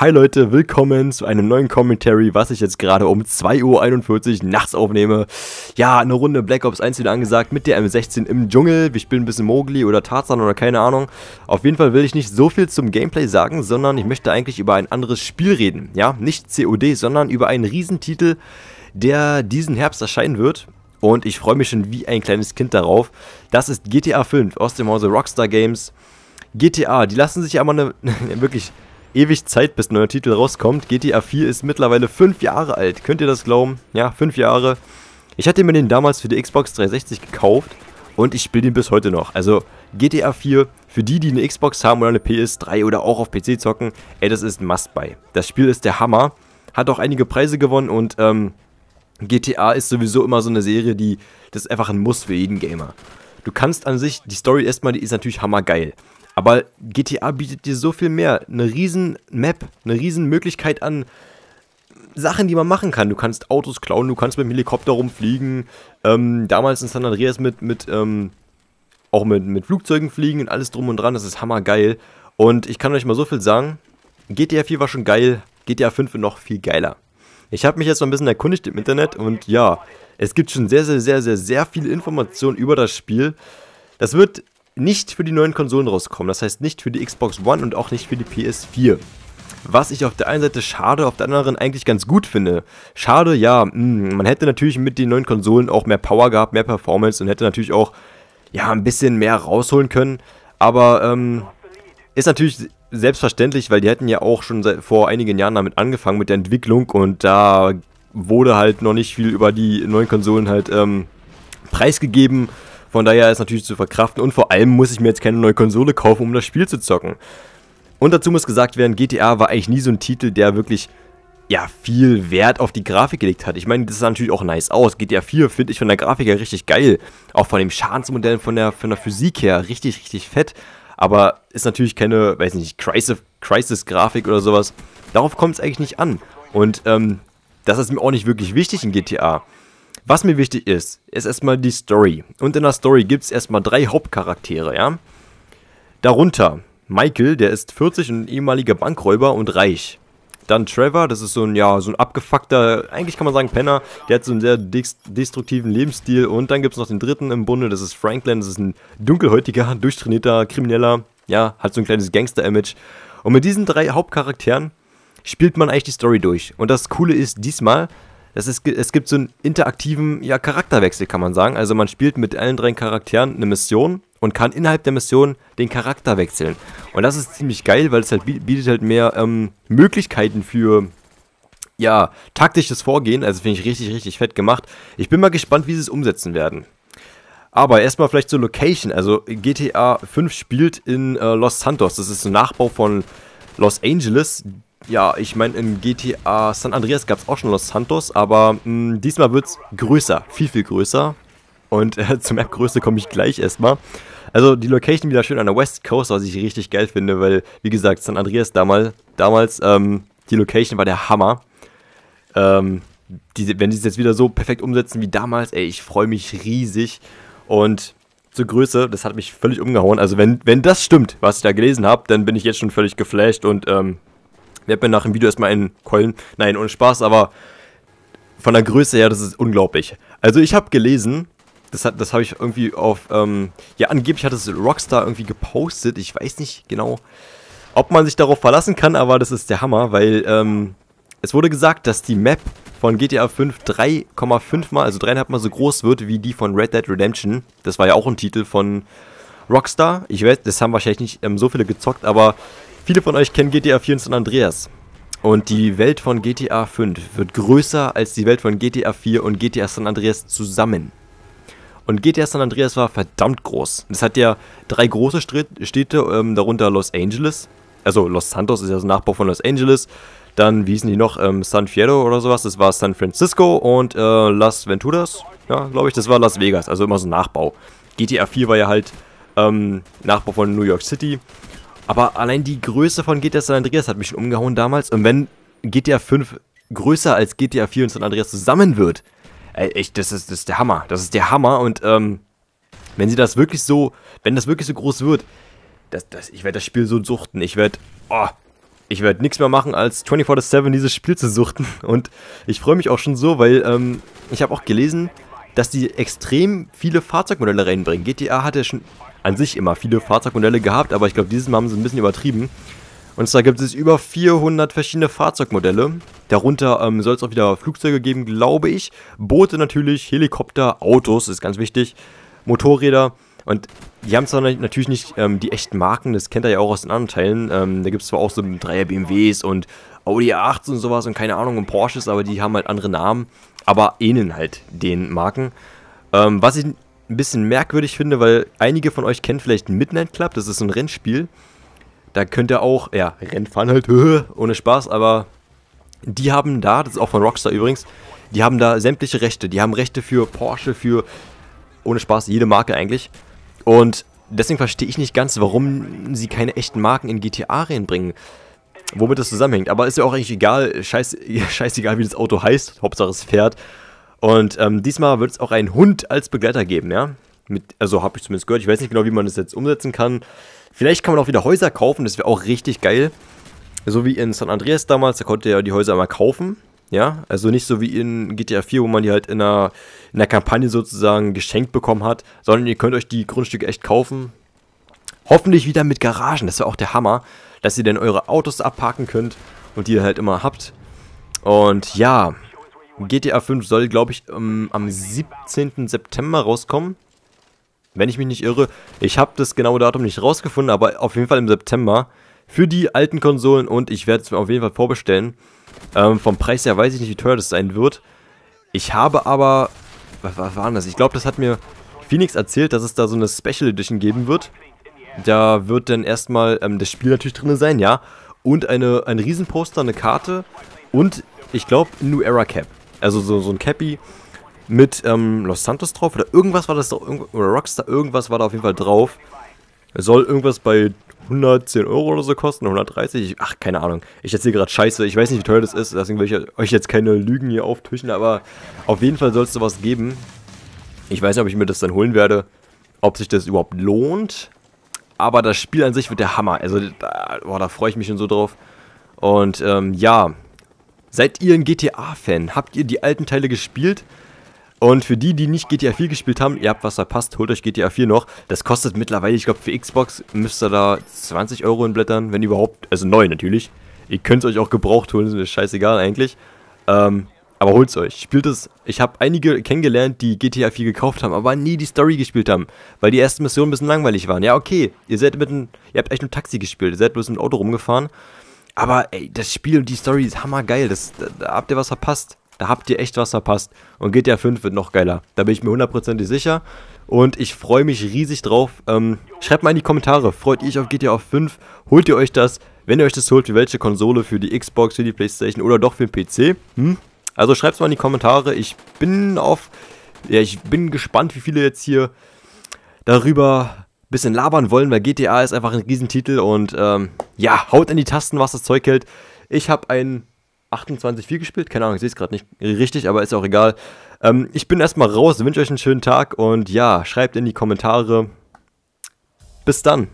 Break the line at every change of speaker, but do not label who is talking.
Hi Leute, willkommen zu einem neuen Commentary, was ich jetzt gerade um 2.41 Uhr nachts aufnehme. Ja, eine Runde Black Ops 1 wieder angesagt mit der M16 im Dschungel. Ich bin ein bisschen Mowgli oder Tarzan oder keine Ahnung. Auf jeden Fall will ich nicht so viel zum Gameplay sagen, sondern ich möchte eigentlich über ein anderes Spiel reden. Ja, nicht COD, sondern über einen Riesentitel, der diesen Herbst erscheinen wird. Und ich freue mich schon wie ein kleines Kind darauf. Das ist GTA 5 aus dem Hause Rockstar Games. GTA, die lassen sich aber eine, wirklich ewig Zeit, bis ein neuer Titel rauskommt. GTA 4 ist mittlerweile 5 Jahre alt. Könnt ihr das glauben? Ja, 5 Jahre. Ich hatte mir den damals für die Xbox 360 gekauft und ich spiele den bis heute noch. Also GTA 4, für die, die eine Xbox haben oder eine PS3 oder auch auf PC zocken, ey, das ist ein Must-Buy. Das Spiel ist der Hammer. Hat auch einige Preise gewonnen und ähm, GTA ist sowieso immer so eine Serie, die, das ist einfach ein Muss für jeden Gamer. Du kannst an sich, die Story erstmal, die ist natürlich hammergeil. Aber GTA bietet dir so viel mehr. Eine riesen Map, eine riesen Möglichkeit an Sachen, die man machen kann. Du kannst Autos klauen, du kannst mit dem Helikopter rumfliegen. Ähm, damals in San Andreas mit, mit ähm, auch mit, mit Flugzeugen fliegen und alles drum und dran. Das ist hammergeil. Und ich kann euch mal so viel sagen. GTA 4 war schon geil, GTA 5 noch viel geiler. Ich habe mich jetzt mal ein bisschen erkundigt im Internet und ja, es gibt schon sehr, sehr, sehr, sehr, sehr viele Informationen über das Spiel. Das wird nicht für die neuen Konsolen rauskommen. Das heißt nicht für die Xbox One und auch nicht für die PS4. Was ich auf der einen Seite schade, auf der anderen eigentlich ganz gut finde. Schade, ja, mh, hm, man hätte natürlich mit den neuen Konsolen auch mehr Power gehabt, mehr Performance und hätte natürlich auch ja, ein bisschen mehr rausholen können. Aber ähm, ist natürlich selbstverständlich, weil die hätten ja auch schon seit, vor einigen Jahren damit angefangen mit der Entwicklung und da wurde halt noch nicht viel über die neuen Konsolen halt ähm, preisgegeben von daher ist natürlich zu verkraften und vor allem muss ich mir jetzt keine neue Konsole kaufen, um das Spiel zu zocken. Und dazu muss gesagt werden, GTA war eigentlich nie so ein Titel, der wirklich ja, viel Wert auf die Grafik gelegt hat. Ich meine, das sah natürlich auch nice aus. GTA 4 finde ich von der Grafik her richtig geil. Auch von dem Schadensmodell, von der, von der Physik her richtig, richtig fett. Aber ist natürlich keine, weiß nicht, Crisis-Grafik oder sowas. Darauf kommt es eigentlich nicht an. Und ähm, das ist mir auch nicht wirklich wichtig in GTA. Was mir wichtig ist, ist erstmal die Story. Und in der Story gibt es erstmal drei Hauptcharaktere, ja. Darunter Michael, der ist 40 und ehemaliger Bankräuber und reich. Dann Trevor, das ist so ein, ja, so ein abgefuckter, eigentlich kann man sagen Penner, der hat so einen sehr destruktiven Lebensstil. Und dann gibt es noch den dritten im Bunde, das ist Franklin, das ist ein dunkelhäutiger, durchtrainierter Krimineller, ja, hat so ein kleines Gangster-Image. Und mit diesen drei Hauptcharakteren spielt man eigentlich die Story durch. Und das Coole ist, diesmal das ist, es gibt so einen interaktiven ja, Charakterwechsel, kann man sagen. Also man spielt mit allen drei Charakteren eine Mission und kann innerhalb der Mission den Charakter wechseln. Und das ist ziemlich geil, weil es halt bietet halt mehr ähm, Möglichkeiten für ja, taktisches Vorgehen. Also finde ich richtig, richtig fett gemacht. Ich bin mal gespannt, wie sie es umsetzen werden. Aber erstmal vielleicht zur Location. Also GTA 5 spielt in äh, Los Santos. Das ist ein Nachbau von Los Angeles ja, ich meine, in GTA San Andreas gab es auch schon Los Santos, aber mh, hm, diesmal wird es größer, viel, viel größer. Und äh, zur Map-Größe komme ich gleich erstmal. Also die Location wieder schön an der West Coast, was ich richtig geil finde, weil, wie gesagt, San Andreas damals, damals ähm, die Location war der Hammer. Ähm, die, wenn die es jetzt wieder so perfekt umsetzen wie damals, ey, ich freue mich riesig. Und zur Größe, das hat mich völlig umgehauen. Also wenn, wenn das stimmt, was ich da gelesen habe, dann bin ich jetzt schon völlig geflasht und ähm, werde mir nach dem Video erstmal einen keulen. Nein, ohne Spaß, aber von der Größe her, das ist unglaublich. Also ich habe gelesen, das, das habe ich irgendwie auf, ähm, ja angeblich hat es Rockstar irgendwie gepostet, ich weiß nicht genau, ob man sich darauf verlassen kann, aber das ist der Hammer, weil ähm, es wurde gesagt, dass die Map von GTA 5 3,5 mal, also dreieinhalb mal so groß wird wie die von Red Dead Redemption. Das war ja auch ein Titel von Rockstar. Ich weiß, das haben wahrscheinlich nicht ähm, so viele gezockt, aber Viele von euch kennen GTA 4 und San Andreas. Und die Welt von GTA 5 wird größer als die Welt von GTA 4 und GTA San Andreas zusammen. Und GTA San Andreas war verdammt groß. Es hat ja drei große Städte, ähm, darunter Los Angeles. Also Los Santos ist ja das Nachbau von Los Angeles. Dann, wie hießen die noch? Ähm, San Fierro oder sowas. Das war San Francisco und äh, Las Venturas. Ja, glaube ich, das war Las Vegas. Also immer so ein Nachbau. GTA 4 war ja halt ähm, Nachbau von New York City. Aber allein die Größe von GTA San Andreas hat mich schon umgehauen damals. Und wenn GTA 5 größer als GTA 4 und San Andreas zusammen wird, ey, echt, das ist, das ist der Hammer. Das ist der Hammer. Und ähm, wenn sie das wirklich so, wenn das wirklich so groß wird, das, das, ich werde das Spiel so suchten. Ich werde, oh, ich werde nichts mehr machen, als 24-7 dieses Spiel zu suchten. Und ich freue mich auch schon so, weil ähm, ich habe auch gelesen, dass die extrem viele Fahrzeugmodelle reinbringen. GTA hatte schon an sich immer viele Fahrzeugmodelle gehabt, aber ich glaube, dieses Mal haben sie ein bisschen übertrieben. Und zwar gibt es über 400 verschiedene Fahrzeugmodelle. Darunter ähm, soll es auch wieder Flugzeuge geben, glaube ich. Boote natürlich, Helikopter, Autos, ist ganz wichtig. Motorräder. Und die haben zwar natürlich nicht ähm, die echten Marken, das kennt ihr ja auch aus den anderen Teilen. Ähm, da gibt es zwar auch so 3er BMWs und Audi A8 und sowas und keine Ahnung und Porsches, aber die haben halt andere Namen, aber ähneln halt den Marken. Ähm, was ich ein bisschen merkwürdig finde, weil einige von euch kennen vielleicht Midnight Club, das ist so ein Rennspiel. Da könnt ihr auch, ja, Rennfahren halt, ohne Spaß, aber die haben da, das ist auch von Rockstar übrigens, die haben da sämtliche Rechte. Die haben Rechte für Porsche, für, ohne Spaß, jede Marke eigentlich. Und deswegen verstehe ich nicht ganz, warum sie keine echten Marken in GTA reinbringen. Womit das zusammenhängt. Aber ist ja auch eigentlich egal, scheiß, scheißegal, wie das Auto heißt. Hauptsache es fährt. Und ähm, diesmal wird es auch einen Hund als Begleiter geben, ja. Mit, also habe ich zumindest gehört. Ich weiß nicht genau, wie man das jetzt umsetzen kann. Vielleicht kann man auch wieder Häuser kaufen, das wäre auch richtig geil. So wie in San Andreas damals, da konnte ja die Häuser mal kaufen. Ja, also nicht so wie in GTA 4, wo man die halt in einer, in einer Kampagne sozusagen geschenkt bekommen hat, sondern ihr könnt euch die Grundstücke echt kaufen. Hoffentlich wieder mit Garagen, das wäre auch der Hammer, dass ihr dann eure Autos abparken könnt und die ihr halt immer habt. Und ja, GTA 5 soll, glaube ich, um, am 17. September rauskommen. Wenn ich mich nicht irre. Ich habe das genaue Datum nicht rausgefunden, aber auf jeden Fall im September. Für die alten Konsolen und ich werde es mir auf jeden Fall vorbestellen. Ähm, vom Preis her weiß ich nicht, wie teuer das sein wird. Ich habe aber... Was, war das? Ich glaube, das hat mir Phoenix erzählt, dass es da so eine Special Edition geben wird. Da wird dann erstmal ähm, das Spiel natürlich drin sein, ja. Und eine, ein Riesenposter, eine Karte und ich glaube New Era Cap. Also so, so ein Cappy mit ähm, Los Santos drauf oder irgendwas war das doch, oder Rockstar, irgendwas war da auf jeden Fall drauf. Soll irgendwas bei 110 Euro oder so kosten, 130, ach, keine Ahnung. Ich erzähle gerade Scheiße, ich weiß nicht, wie teuer das ist, deswegen will ich euch jetzt keine Lügen hier auftischen, aber auf jeden Fall soll es sowas geben. Ich weiß nicht, ob ich mir das dann holen werde, ob sich das überhaupt lohnt, aber das Spiel an sich wird der Hammer, also, da, boah, da freue ich mich schon so drauf. Und, ähm, ja, seid ihr ein GTA-Fan? Habt ihr die alten Teile gespielt? Und für die, die nicht GTA 4 gespielt haben, ihr habt was verpasst, holt euch GTA 4 noch. Das kostet mittlerweile, ich glaube für Xbox müsst ihr da 20 Euro inblättern, wenn überhaupt, also neu natürlich. Ihr könnt es euch auch gebraucht holen, ist scheißegal eigentlich. Ähm, aber holt es euch, spielt es. Ich habe einige kennengelernt, die GTA 4 gekauft haben, aber nie die Story gespielt haben, weil die ersten Missionen ein bisschen langweilig waren. Ja, okay, ihr seid mit einem, ihr habt echt ein Taxi gespielt, ihr seid bloß mit dem Auto rumgefahren. Aber ey, das Spiel und die Story ist hammergeil, das, da, da habt ihr was verpasst. Da habt ihr echt was verpasst. Und GTA 5 wird noch geiler. Da bin ich mir hundertprozentig sicher. Und ich freue mich riesig drauf. Ähm, schreibt mal in die Kommentare, freut ihr euch auf GTA 5? Holt ihr euch das? Wenn ihr euch das holt, für welche Konsole? Für die Xbox, für die Playstation oder doch für den PC? Hm? Also schreibt es mal in die Kommentare. Ich bin auf... Ja, ich bin gespannt, wie viele jetzt hier darüber bisschen labern wollen, weil GTA ist einfach ein Riesentitel und ähm, ja, haut in die Tasten, was das Zeug hält. Ich habe ein 28-4 gespielt. Keine Ahnung, ich sehe es gerade nicht richtig, aber ist auch egal. Ähm, ich bin erstmal raus, wünsche euch einen schönen Tag und ja, schreibt in die Kommentare. Bis dann.